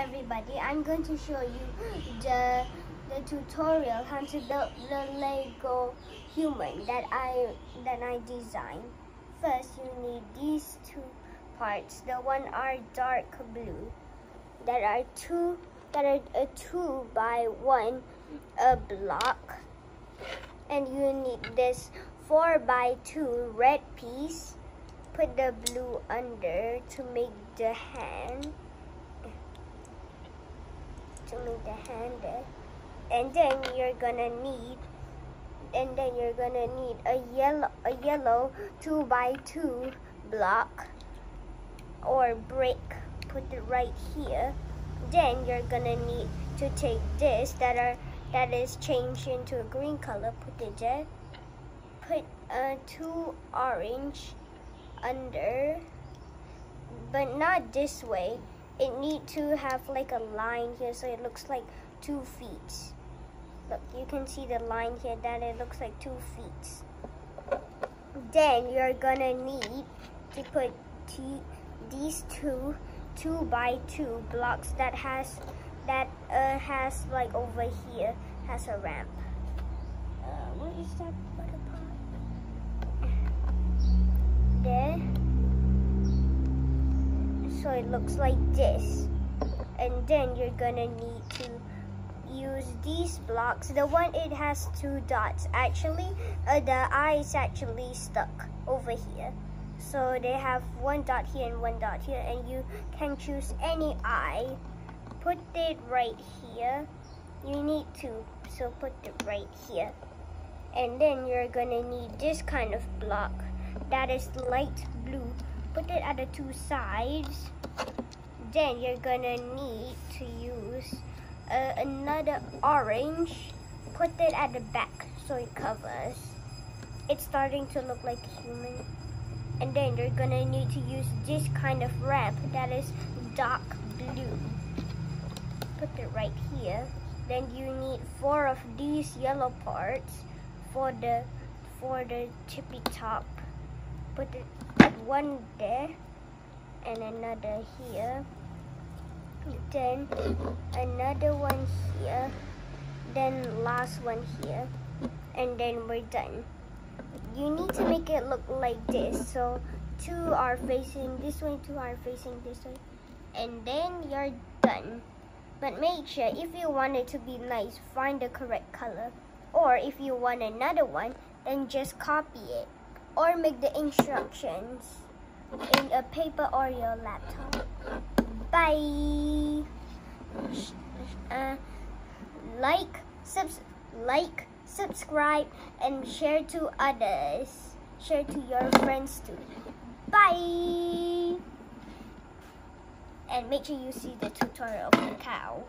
everybody, I'm going to show you the the tutorial how to build the Lego human that I that I designed. First, you need these two parts. The one are dark blue. That are two that are a two by one a block, and you need this four by two red piece. Put the blue under to make the hand to make the hand there. And then you're gonna need and then you're gonna need a yellow a yellow two by two block or brick. Put it right here. Then you're gonna need to take this that are that is changed into a green color. Put it there. Put uh, two orange under, but not this way it need to have like a line here so it looks like two feet. Look, you can see the line here that it looks like two feet. Then you're gonna need to put these two two by two blocks that has that uh, has like over here has a ramp. Uh, what is that There so it looks like this. And then you're gonna need to use these blocks. The one it has two dots actually. Uh, the eye is actually stuck over here. So they have one dot here and one dot here and you can choose any eye. Put it right here. You need to so put it right here. And then you're gonna need this kind of block. That is light blue put it at the two sides. Then you're gonna need to use uh, another orange. Put it at the back so it covers. It's starting to look like a human. And then you're gonna need to use this kind of wrap that is dark blue. Put it right here. Then you need four of these yellow parts for the for the tippy top. Put it one there and another here. Then another one here then last one here and then we're done. You need to make it look like this. So two are facing this way two are facing this way and then you're done. But make sure if you want it to be nice find the correct color. Or if you want another one then just copy it or make the instructions in a paper or your laptop. Bye. Uh, like, subs like, subscribe, and share to others. Share to your friends too. Bye. And make sure you see the tutorial of the cow.